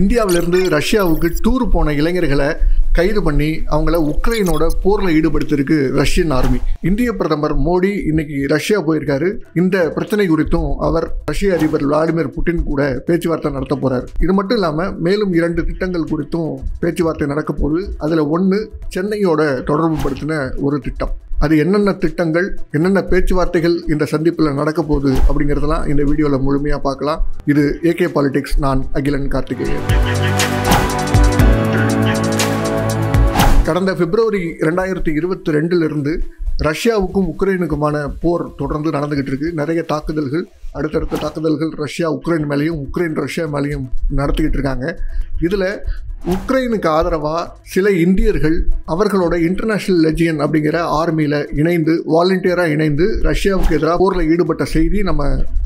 இந்தியாவிலிருந்து ரஷ்யாவுக்கு டூர் போன இளைஞர்களை கைது பண்ணி அவங்கள உக்ரைனோட போரில் ஈடுபடுத்திருக்கு ரஷ்யன் ஆர்மி இந்திய பிரதமர் மோடி இன்னைக்கு ரஷ்யா போயிருக்காரு. இந்த பிரச்சனை குறித்தும் அவர் ரஷ்ய அதிபர் விளாடிமிர் புட்டின் கூட பேச்சுவார்த்தை நடத்த போறார். இது மட்டும் இல்லாமல் மேலும் இரண்டு திட்டங்கள் குறித்தும் பேச்சுவார்த்தை நடக்க போகுது. அதில் ஒன்று சென்னையோட தொடர்பு படுத்தின ஒரு திட்டம். அது என்னென்ன திட்டங்கள் என்னென்ன பேச்சுவார்த்தைகள் இந்த சந்திப்பில் நடக்க போகுது அப்படிங்கிறதெல்லாம் இந்த வீடியோவில் முழுமையாக பார்க்கலாம். இது ஏகே பாலிடிக்ஸ் நான் அகிலன் கார்த்திகேயன். கடந்த பிப்ரவரி ரெண்டாயிரத்தி இருபத்தி ரெண்டிலிருந்து ரஷ்யாவுக்கும் உக்ரைனுக்குமான போர் தொடர்ந்து நடந்துகிட்டு இருக்கு. நிறைய தாக்குதல்கள் அடுத்தடுத்த தாக்குதல்கள் ரஷ்யா உக்ரைன் மேலேயும் உக்ரைன் ரஷ்யா மேலேயும் நடத்திக்கிட்டு இருக்காங்க. இதில் உக்ரைனுக்கு ஆதரவாக சில இந்தியர்கள் அவர்களோட இன்டர்நேஷ்னல் லெஜியன் அப்படிங்கிற ஆர்மியில் இணைந்து வாலண்டியராக இணைந்து ரஷ்யாவுக்கு எதிராக போரில் ஈடுபட்ட செய்தி நம்ம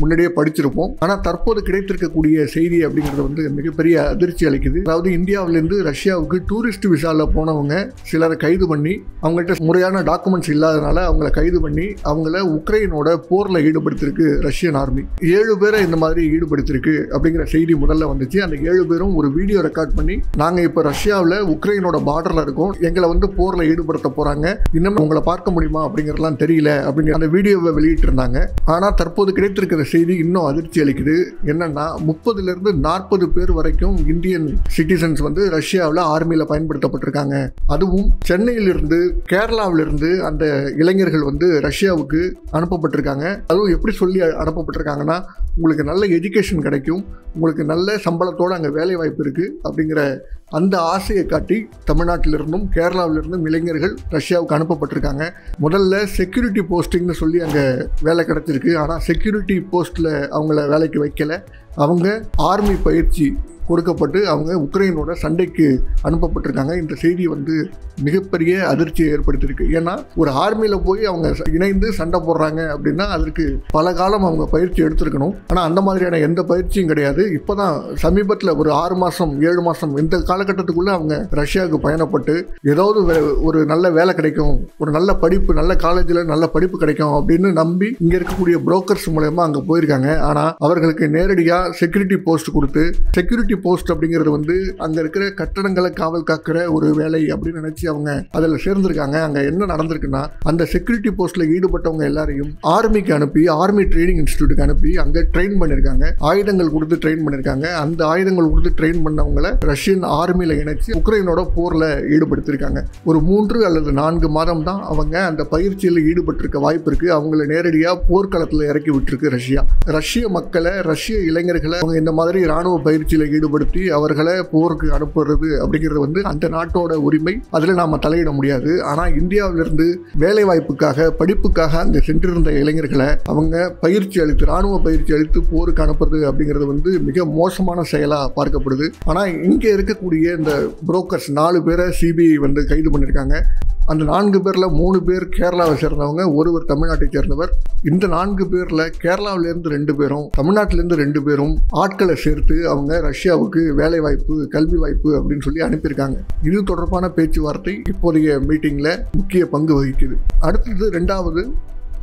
முன்னாடியே படிச்சிருப்போம். ஆனால் தற்போது கிடைத்திருக்கக்கூடிய செய்தி அப்படிங்கிறது வந்து மிகப்பெரிய அதிர்ச்சி அளிக்குது. அதாவது இந்தியாவிலேருந்து ரஷ்யாவுக்கு டூரிஸ்ட் விசாவில் போனவங்க சிலரை கைது பண்ணி அவங்கள்ட்ட முறையான டாக்குமெண்ட்ஸ் இல்லாதனால அவங்கள கைது பண்ணி அவங்கள உக்ரைனோட போரில் ஈடுபடுத்திருக்கு ரஷ்யன் ஆர்மி ஏழு பேரை இந்த மாதிரி ஈடுபடுத்திருக்கு அப்படிங்கிற செய்தி முதல்ல வந்துச்சு. அந்த ஏழு பேரும் ஒரு வீடியோ ரெக்கார்ட் பண்ணி நாங்கள் இப்போ ரஷ்யாவில் உக்ரைனோட பார்டரில் இருக்கோம். எங்களை வந்து போரில் ஈடுபடுத்த போகிறாங்க இன்னும் உங்களை பார்க்க முடியுமா அப்படிங்கிறதுலாம் தெரியல அப்படிங்கிற அந்த வீடியோவை வெளியிட்டிருந்தாங்க. ஆனால் தற்போது கிடைத்திருக்கிற செய்தி இன்னும் அதிர்ச்சி அளிக்குது. என்னென்னா முப்பதுலேருந்து நாற்பது பேர் வரைக்கும் இந்தியன் சிட்டிசன்ஸ் வந்து ரஷ்யாவில் ஆர்மியில் பயன்படுத்தப்பட்டிருக்காங்க. அதுவும் சென்னையிலிருந்து கேரளாவிலிருந்து அந்த இளைஞர்கள் வந்து ரஷ்யாவுக்கு அனுப்பப்பட்டிருக்காங்க. அதுவும் எப்படி சொல்லி அனுப்பப்பட்டிருக்காங்கன்னா உங்களுக்கு நல்ல எஜுகேஷன் கிடைக்கும். உங்களுக்கு நல்ல சம்பளத்தோடு அங்கே வேலை வாய்ப்பு இருக்குது அப்படிங்கிற அந்த ஆசையை காட்டி தமிழ்நாட்டிலிருந்தும் கேரளாவிலிருந்தும் இளைஞர்கள் ரஷ்யாவுக்கு அனுப்பப்பட்டிருக்காங்க. முதல்ல செக்யூரிட்டி போஸ்டிங்னு சொல்லி அங்கே வேலை கிடச்சிருக்கு. ஆனால் செக்யூரிட்டி போஸ்ட்டில் அவங்கள வேலைக்கு வைக்கல. அவங்க ஆர்மி பயிற்சி கொடுக்கப்பட்டு அவங்க உக்ரைனோட சண்டைக்கு அனுப்பப்பட்டிருக்காங்க. இந்த செய்தி வந்து மிகப்பெரிய அதிர்ச்சியை ஏற்படுத்தியிருக்கு. ஏன்னா ஒரு ஆர்மியில் போய் அவங்க இணைந்து சண்டை போடுறாங்க அப்படின்னா அதற்கு பல காலம் அவங்க பயிற்சி எடுத்திருக்கணும். ஆனால் அந்த மாதிரியான எந்த பயிற்சியும் கிடையாது. இப்போ தான் சமீபத்தில் ஒரு ஆறு மாதம் ஏழு மாதம் இந்த காலகட்டத்துக்குள்ளே அவங்க ரஷ்யாவுக்கு பயணப்பட்டு ஏதாவது ஒரு நல்ல வேலை கிடைக்கும் ஒரு நல்ல படிப்பு நல்ல காலேஜில் நல்ல படிப்பு கிடைக்கும் அப்படின்னு நம்பி இங்கே இருக்கக்கூடிய புரோக்கர்ஸ் மூலயமா அங்கே போயிருக்காங்க. ஆனால் அவர்களுக்கு நேரடியாக செக்யூரிட்டி போஸ்ட் கொடுத்து செக்யூரிட்டி போஸ்ட் அப்படிங்கிறது வந்து அங்கே இருக்கிற கட்டடங்களை காவல் காக்கிற ஒரு வேலை அப்படின்னு நினச்சி அவங்க அதில் சேர்ந்திருக்காங்க. அங்கே என்ன நடந்திருக்குன்னா அந்த செக்யூரிட்டி போஸ்ட்டில் ஈடுபட்டவங்க எல்லாரையும் ஆர்மிக்கு அனுப்பி ஆர்மி ட்ரைனிங் இன்ஸ்டியூட்டுக்கு அனுப்பி அங்கே ட்ரெயின் பண்ணியிருக்காங்க ஆயுதங்கள் கொடுத்து ட்ரெயின் பண்ணியிருக்காங்க அந்த ஆயுதங்கள் கொடுத்து ட்ரெயின் பண்ணவங்கள ரஷ்யன் ஆர்மியில் இணைச்சி உக்ரைனோட போரில் ஈடுபடுத்தியிருக்காங்க ஒரு மூன்று அல்லது நான்கு மாதம் தான் அவங்க அந்த பயிற்சியில் ஈடுபட்டிருக்க வாய்ப்பு இருக்குது அவங்கள நேரடியாக போர்க்களத்தில் இறக்கி விட்டுருக்கு ரஷ்யா. ரஷ்ய மக்களை ரஷ்ய இளைஞர்களை அவங்க இந்த மாதிரி இராணுவ பயிற்சியில் ஈடுபடுத்தி அவர்களை போருக்கு அனுப்புறது அப்படிங்கிறது வந்து அந்த நாட்டோட உரிமை. அதில் நாம் தலையிட முடியாது. ஆனால் இந்தியாவிலிருந்து வேலை வாய்ப்புக்காக படிப்புக்காக அங்கே சென்றிருந்த இளைஞர்களை அவங்க பயிற்சி அளித்து இராணுவ பயிற்சி அளித்து போருக்கு அனுப்புறது அப்படிங்கிறது வந்து மிக மோசமான செயலாக பார்க்கப்படுது. ஆனால் இங்கே இருக்கக்கூடிய இந்த புரோக்கர்ஸ் நாலு பேரை சிபிஐ வந்து கைது பண்ணியிருக்காங்க. அந்த நான்கு பேரில் மூணு பேர் கேரளாவை சேர்ந்தவங்க ஒருவர் தமிழ்நாட்டை சேர்ந்தவர். இந்த நான்கு பேரில் கேரளாவிலேருந்து ரெண்டு பேரும் தமிழ்நாட்டிலேருந்து ரெண்டு பேரும் ஆட்களை சேர்த்து அவங்க ரஷ்யாவுக்கு வேலை வாய்ப்பு கல்வி வாய்ப்பு அப்படின்னு சொல்லி அனுப்பியிருக்காங்க. இது தொடர்பான பேச்சுவார்த்தை இப்போதைய மீட்டிங்கில் முக்கிய பங்கு வகிக்குது. அடுத்தது ரெண்டாவது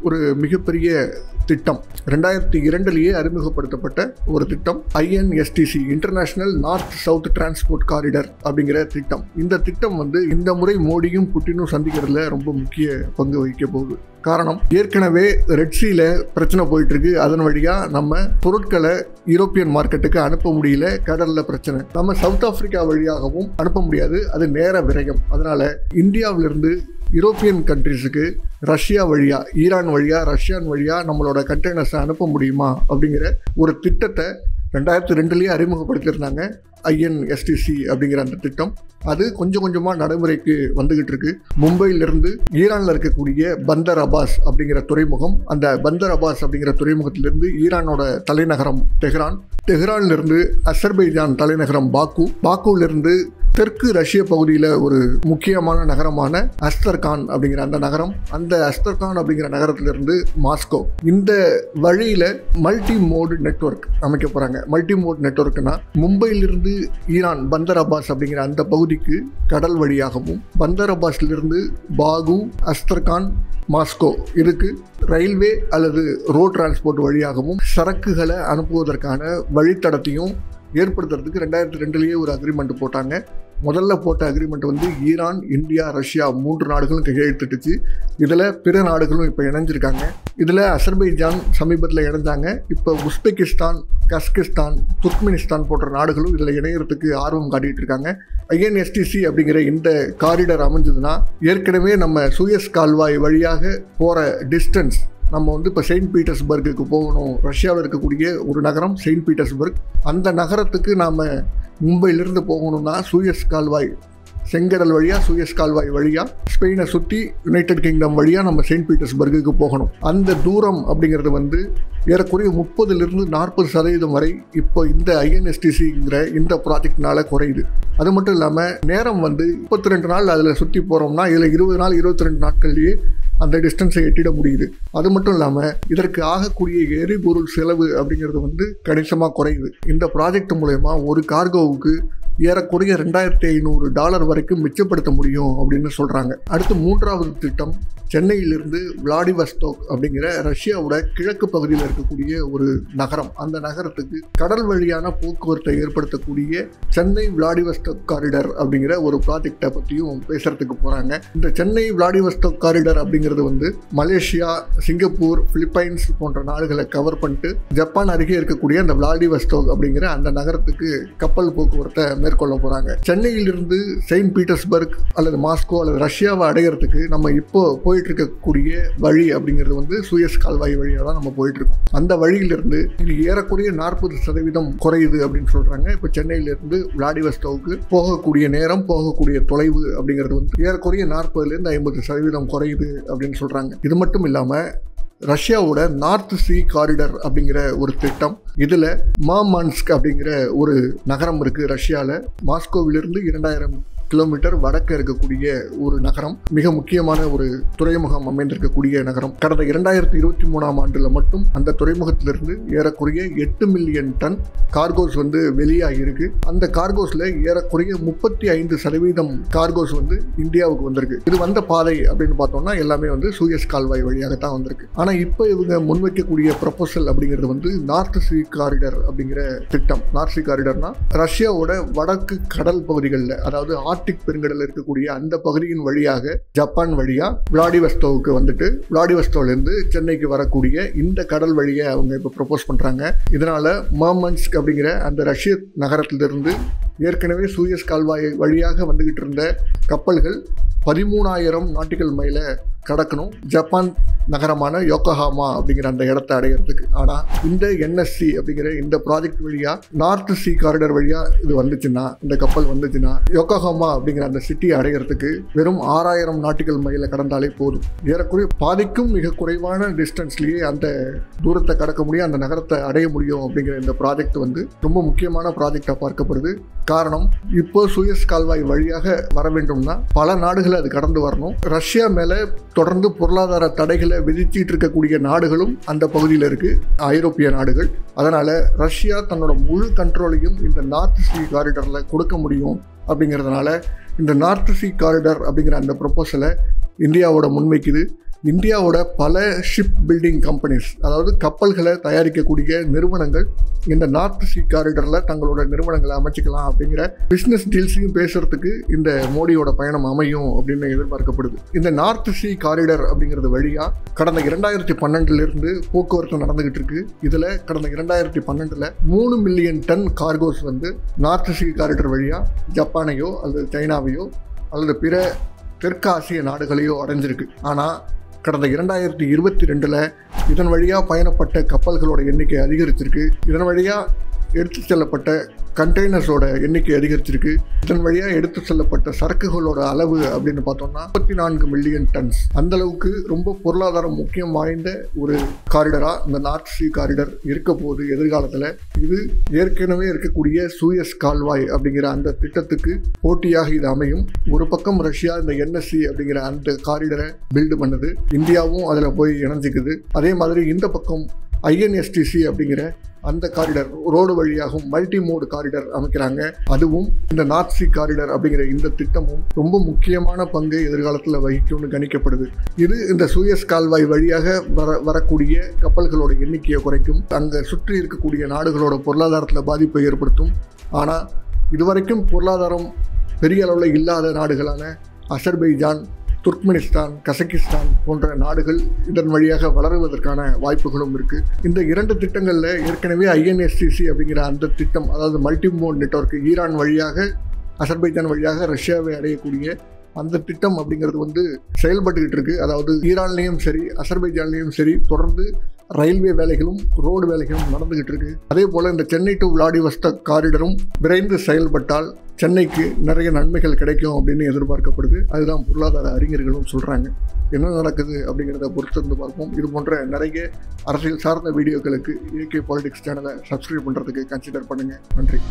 ஒரு மிகப்பெரிய திட்டம். ரெண்டாயிரத்தி இரண்டுலேயே அறிமுகப்படுத்தப்பட்ட ஒரு திட்டம் INSTC international north south transport corridor அப்படிங்கிற திட்டம். இந்த திட்டம் வந்து இந்த முறை மோடியும் புட்டினும் சந்திக்கிறதுல ரொம்ப முக்கிய பங்கு வகிக்க போகுது. காரணம் ஏற்கனவே ரெட்சியில் பிரச்சனை போயிட்டு இருக்கு அதன் வழியாக நம்ம பொருட்களை யூரோப்பியன் மார்க்கெட்டுக்கு அனுப்ப முடியல. கடலில் பிரச்சனை. நம்ம சவுத் ஆப்பிரிக்கா வழியாகவும் அனுப்ப முடியாது. அது நேர விரயம். அதனால இந்தியாவிலிருந்து யூரோப்பியன் கண்ட்ரிஸுக்கு ரஷ்யா வழியாக ஈரான் வழியாக ரஷ்யான் வழியாக நம்மளோட கண்டெய்னர்ஸை அனுப்ப முடியுமா? அப்படிங்கிற ஒரு திட்டத்தை ரெண்டாயிரத்தி ரெண்டுலேயே அறிமுகப்படுத்தியிருந்தாங்க ஐஎன்எஸ்டிசி அப்படிங்கிற அந்த திட்டம். அது கொஞ்சம் கொஞ்சமாக நடைமுறைக்கு வந்துகிட்டு இருக்கு. மும்பையிலிருந்து ஈரானில் இருக்கக்கூடிய பந்தர் அபாஸ் அப்படிங்கிற துறைமுகம் அந்த பந்தர் அபாஸ் அப்படிங்கிற துறைமுகத்திலிருந்து ஈரானோட தலைநகரம் தெஹ்ரான். தெஹ்ரான்லேருந்து அசர்பைஜான் தலைநகரம் பாக்கு. பாக்குவிலிருந்து தெற்கு ரஷ்ய பகுதியில் ஒரு முக்கியமான நகரமான அஸ்தர்கான் அப்படிங்கிற அந்த நகரம். அந்த அஸ்தர்கான் அப்படிங்கிற நகரத்திலிருந்து மாஸ்கோ. இந்த வழியில் மல்டி மோடு நெட்வொர்க் அமைக்க போகிறாங்க மல்டி மோட் நெட்ஒர்க்னா மும்பையிலிருந்து ஈரான் பந்தர் அப்பாஸ் அப்படிங்கிற அந்த பகுதிக்கு கடல் வழியாகவும் பந்தர் அப்பாஸ்லிருந்து பாகு அஸ்தர்கான் மாஸ்கோ இதுக்கு ரயில்வே அல்லது ரோட் டிரான்ஸ்போர்ட் வழியாகவும் சரக்குகளை அனுப்புவதற்கான வழித்தடத்தையும் ஏற்படுத்துறதுக்கு ரெண்டாயிரத்தி ரெண்டுலேயே ஒரு அக்ரிமெண்ட் போட்டாங்க. முதல்ல போட்ட அக்ரிமெண்ட் வந்து ஈரான் இந்தியா ரஷ்யா மூன்று நாடுகளும் கையெழுத்துட்டுச்சு. இதில் பிற நாடுகளும் இப்போ இணைஞ்சிருக்காங்க. இதில் அசர்பைஜான் சமீபத்தில் இணைஞ்சாங்க. இப்போ உஸ்பெகிஸ்தான் கஸ்கிஸ்தான் துர்க்மினிஸ்தான் போன்ற நாடுகளும் இதில் இணையறதுக்கு ஆர்வம் காட்டிகிட்டு இருக்காங்க. ஐஎன்எஸ்டிசி அப்படிங்கிற இந்த காரிடர் அமைஞ்சதுன்னா ஏற்கனவே நம்ம சுயஸ் கால்வாய் வழியாக போகிற டிஸ்டன்ஸ் நம்ம வந்து இப்போ செயின்ட் பீட்டர்ஸ்பர்க்கு போகணும். ரஷ்யாவில் இருக்கக்கூடிய ஒரு நகரம் செயின்ட் பீட்டர்ஸ்பர்க் அந்த நகரத்துக்கு நாம் மும்பையிலிருந்து போகணும்னா சூயஸ் கால்வாய் செங்கடல் வழியாக சுயஸ் கால்வாய் வழியாக ஸ்பெயினை சுற்றி யுனைடெட் கிங்டம் வழியாக நம்ம செயின்ட் பீட்டர்ஸ்பர்க்குக்கு போகணும். அந்த தூரம் அப்படிங்கிறது வந்து ஏறக்குறைய முப்பதுலேருந்து நாற்பது சதவீதம் வரை இப்போ இந்த ஐஎன்எஸ்டிசிங்கிற இந்த ப்ராஜெக்ட்னால குறையுது. அது மட்டும் இல்லாமல் நேரம் வந்து முப்பத்தி ரெண்டு நாள் அதில் சுற்றி போகிறோம்னா இதில் இருபது நாள் இருபத்தி ரெண்டு நாட்கள்லேயே அந்த டிஸ்டன்ஸை எட்டிட முடியுது. அது மட்டும் இல்லாமல் இதற்கு ஆகக்கூடிய எரிபொருள் செலவு அப்படிங்கிறது வந்து கணிசமாக குறையுது. இந்த ப்ராஜெக்ட் மூலயமா ஒரு கார்கோவுக்கு ஏறக்குறைய ரெண்டாயிரத்தி ஐநூறு டாலர் வரைக்கும் மிச்சப்படுத்த முடியும் அப்படின்னு சொல்கிறாங்க அடுத்து மூன்றாவது திட்டம் சென்னையிலிருந்து விளாடிவஸ்டோக் அப்படிங்கிற ரஷ்யாவோட கிழக்கு பகுதியில் இருக்கக்கூடிய ஒரு நகரம். அந்த நகரத்துக்கு கடல் வழியான போக்குவரத்தை ஏற்படுத்தக்கூடிய சென்னை விளாடிவஸ்டோக் காரிடர் அப்படிங்கிற ஒரு ப்ராஜெக்டை பற்றியும் பேசுறதுக்கு போகிறாங்க இந்த சென்னை விளாடிவஸ்டோக் காரிடர் அப்படிங்கிறது வந்து மலேசியா சிங்கப்பூர் பிலிப்பைன்ஸ் போன்ற நாடுகளை கவர் பண்ணிட்டு ஜப்பான் அருகே இருக்கக்கூடிய அந்த விளாடிவஸ்டோக் அப்படிங்கிற அந்த நகரத்துக்கு கப்பல் போக்குவரத்தை மேற்கொள்ள போகிறாங்க சென்னையிலிருந்து செயின்ட் பீட்டர்ஸ்பர்க் அல்லது மாஸ்கோ அல்லது ரஷ்யாவை அடையிறதுக்கு நம்ம இப்போ போயிட்டு இருக்கக்கூடிய வழி அப்படிங்கிறது வந்து சுயஸ் கால்வாய் வழியாக தான் நம்ம போயிட்டு இருக்கோம் அந்த வழியிலிருந்து இது ஏறக்குறைய நாற்பது சதவீதம் குறையுது அப்படின்னு சொல்றாங்க. இப்போ சென்னையிலிருந்து விளாடிவஸ்டோவுக்கு போகக்கூடிய நேரம் போகக்கூடிய தொலைவு அப்படிங்கிறது வந்து ஏறக்குறைய நாற்பதுலேருந்து ஐம்பது சதவீதம் குறையுது அப்படின்னு சொல்றாங்க. இது மட்டும் இல்லாமல் ரஷ்யாவோட நார்த் சி காரிடர் அப்படிங்கிற ஒரு திட்டம் இதில் மாமான்ஸ்க் அப்படிங்கிற ஒரு நகரம் இருக்குது ரஷ்யாவில் மாஸ்கோவிலிருந்து இரண்டாயிரம் கிலோமீட்டர் வடக்கு இருக்கக்கூடிய ஒரு நகரம் மிக முக்கியமான ஒரு துறைமுகம் அமைந்திருக்கக்கூடிய நகரம். கடந்த இரண்டாயிரத்தி இருபத்தி மூணாம் ஆண்டில் மட்டும் அந்த துறைமுகத்திலிருந்து ஏறக்குறைய எட்டு மில்லியன் டன் கார்கோஸ் வந்து வெளியாகியிருக்கு. அந்த கார்கோஸில் ஏறக்குறைய முப்பத்தி ஐந்து சதவீதம் கார்கோஸ் வந்து இந்தியாவுக்கு வந்திருக்கு. இது வந்த பாதை அப்படின்னு பார்த்தோம்னா எல்லாமே வந்து சூயஸ் கால்வாய் வழியாக தான் வந்திருக்கு. ஆனால் இப்போ இவங்க முன்வைக்கக்கூடிய ப்ரொபோசல் அப்படிங்கிறது வந்து நார்த் சி காரிடர் அப்படிங்கிற திட்டம். நார்த் சி காரிடர்னா ரஷ்யாவோட வடக்கு கடல் பகுதிகளில் அதாவது ஆர்டிக் பெருங்கடல் இருக்கக்கூடிய அந்த பகுதியின் வழியாக ஜப்பான் வழியா விளாடிவஸ்டோவுக்கு வந்துட்டு விளாடிவஸ்டோலேருந்து சென்னைக்கு வரக்கூடிய இந்த கடல் வழியை அவங்க இப்போ ப்ரொபோஸ் பண்ணுறாங்க இதனால மாமன்ஸ்க் அப்படிங்கிற அந்த ரஷ்ய நகரத்திலிருந்து ஏற்கனவே சூயஸ் கால்வாய் வழியாக வந்துகிட்டு இருந்த கப்பல்கள் பதிமூணாயிரம் நாட்டிக்கல் மைலை கடக்கணும். ஜப்பான் நகரமான யோகஹாமா அப்படிங்கிற அந்த இடத்த அடையிறதுக்கு. ஆனால் இந்த என்எஸ்சி அப்படிங்கிற இந்த ப்ராஜெக்ட் வழியாக நார்த் சி காரிடர் வழியாக இது வந்துச்சுன்னா இந்த கப்பல் வந்துச்சுன்னா யோகஹாமா அப்படிங்கிற அந்த சிட்டியை அடையிறதுக்கு வெறும் ஆறாயிரம் நாட்டுகள் மையில் கடந்தாலே போதும். ஏறக்குறைய பாதிக்கும் மிக குறைவான டிஸ்டன்ஸ்லேயே அந்த தூரத்தை கடக்க முடியும் அந்த நகரத்தை அடைய முடியும் அப்படிங்கிற இந்த ப்ராஜெக்ட் வந்து ரொம்ப முக்கியமான ப்ராஜெக்டாக பார்க்கப்படுது. காரணம் இப்போ சுயஸ் கால்வாய் வழியாக வர வேண்டும்னா பல நாடுகளை அது கடந்து வரணும். ரஷ்யா மேலே தொடர்ந்து பொருளாதார தடைகளை விதிச்சிட்டு இருக்கக்கூடிய நாடுகளும் அந்த பகுதியில் இருக்குது ஐரோப்பிய நாடுகள். அதனால் ரஷ்யா தன்னோட முழு கண்ட்ரோலையும் இந்த நார்த் சீ காரிடரில் கொடுக்க முடியும் அப்படிங்கிறதுனால இந்த நார்த் சீ காரிடர் அப்படிங்கிற அந்த ப்ரொப்போசலை இந்தியாவோட முன்வைக்குது. இந்தியாவோட பல ஷிப் பில்டிங் கம்பெனிஸ் அதாவது கப்பல்களை தயாரிக்கக்கூடிய நிறுவனங்கள் இந்த நார்த் சி காரிடரில் தங்களோட நிறுவனங்களை அமைச்சிக்கலாம் அப்படிங்கிற பிஸ்னஸ் டீல்ஸையும் பேசுறதுக்கு இந்த மோடியோட பயணம் அமையும் அப்படின்னு எதிர்பார்க்கப்படுது. இந்த நார்த் சி காரிடர் அப்படிங்கிறது வழியாக கடந்த இரண்டாயிரத்தி பன்னெண்டுலேருந்து போக்குவரத்து நடந்துகிட்டு இருக்கு. இதில் கடந்த இரண்டாயிரத்தி பன்னெண்டில் மூணு மில்லியன் டன் கார்கோஸ் வந்து நார்த் சி காரிடர் வழியாக ஜப்பானையோ அல்லது சைனாவையோ அல்லது பிற தெற்காசிய நாடுகளையோ அடைஞ்சிருக்கு. ஆனால் கடந்த இரண்டாயிரத்தி இருபத்தி ரெண்டில் இதன் வழியாக பயணப்பட்ட கப்பல்களோட எண்ணிக்கை அதிகரிச்சிருக்கு. இதன் வழியாக எடுத்து செல்லப்பட்ட கண்டெய்னர்ஸோட எண்ணிக்கை அதிகரிச்சிருக்கு. இதன் வழியாக எடுத்து செல்லப்பட்ட சரக்குகளோட அளவு அப்படின்னு பார்த்தோம்னா முப்பத்தி நான்கு மில்லியன் டன்ஸ் அந்த அளவுக்கு ரொம்ப பொருளாதாரம் முக்கியம் வாய்ந்த ஒரு காரிடரா இந்த நார்த் சி காரிடர் இருக்க போகுது எதிர்காலத்தில். இது ஏற்கனவே இருக்கக்கூடிய சூயஸ் கால்வாய் அப்படிங்கிற அந்த திட்டத்துக்கு போட்டியாக இது அமையும். ஒரு பக்கம் ரஷ்யா இந்த என்எஸ்சி அப்படிங்கிற அந்த காரிடரை பில்டு பண்ணுது. இந்தியாவும் அதில் போய் இணைஞ்சிக்குது. அதே மாதிரி இந்த பக்கம் ஐஎன்எஸ்டிசி அப்படிங்கிற அந்த காரிடர் ரோடு வழியாகவும் மல்டி மோடு காரிடர் அமைக்கிறாங்க. அதுவும் இந்த நார்த் காரிடர் அப்படிங்கிற இந்த திட்டமும் ரொம்ப முக்கியமான பங்கை எதிர்காலத்தில் வகிக்கும்னு கணிக்கப்படுது. இது இந்த சூயஸ் கால்வாய் வழியாக வர வரக்கூடிய கப்பல்களோட எண்ணிக்கையை குறைக்கும். அங்கே சுற்றி இருக்கக்கூடிய நாடுகளோட பொருளாதாரத்தில் பாதிப்பை ஏற்படுத்தும். ஆனால் இதுவரைக்கும் பொருளாதாரம் பெரிய அளவில் இல்லாத நாடுகளான அசர்பைஜான் துர்க்மெனிஸ்தான் கசகிஸ்தான் போன்ற நாடுகள் இதன் வழியாக வளருவதற்கான வாய்ப்புகளும் இருக்குது இந்த இரண்டு திட்டங்களில் ஏற்கனவே ஐஎன்எஸ்டிசி அப்படிங்கிற அந்த திட்டம் அதாவது மல்டிமோட் நெட்வொர்க் ஈரான் வழியாக அசர்பைஜான் வழியாக ரஷ்யாவை அடையக்கூடிய அந்த திட்டம் அப்படிங்கிறது வந்து செயல்பட்டுக்கிட்டு இருக்கு. அதாவது ஈரான்லேயும் சரி அசர்பைஜான்லேயும் சரி தொடர்ந்து ரயில்வே வேலைகளும் ரோடு வேலைகளும் நடந்துகிட்டு இருக்கு. அதே போல் இந்த சென்னை டு விளாடிவஸ்டக் காரிடரும் விரைந்து செயல்பட்டால் சென்னைக்கு நிறைய நன்மைகள் கிடைக்கும் அப்படின்னு எதிர்பார்க்கப்படுது. அதுதான் பொருளாதார அறிஞர்களும் சொல்கிறாங்க என்ன நடக்குது அப்படிங்கிறத பொறுத்திருந்து பார்ப்போம். இது போன்ற நிறைய அரசியல் சார்ந்த வீடியோக்களுக்கு ஏகே பாலிடிக்ஸ் சேனலை சப்ஸ்கிரைப் பண்ணுறதுக்கு கன்சிடர் பண்ணுங்கள் நன்றி.